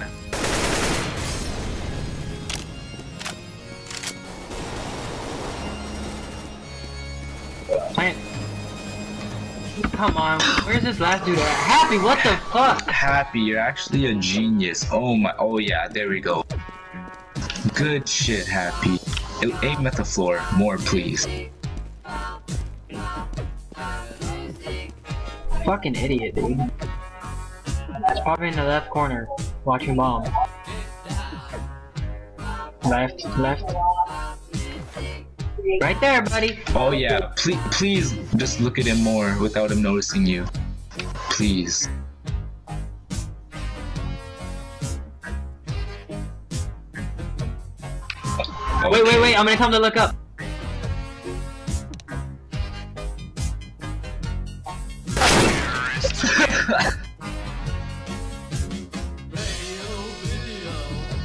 on. Plant. Come on, where's this last dude at? Happy, what the fuck? Happy, you're actually a genius. Oh my, oh yeah, there we go. Good shit, Happy. Aim at the floor, more please. Fucking idiot, dude. It's probably in the left corner, watching bomb. Left, left. Right there, buddy. Oh yeah, please, please just look at him more without him noticing you. Please. Wait, wait, wait, I'm gonna tell him to look up.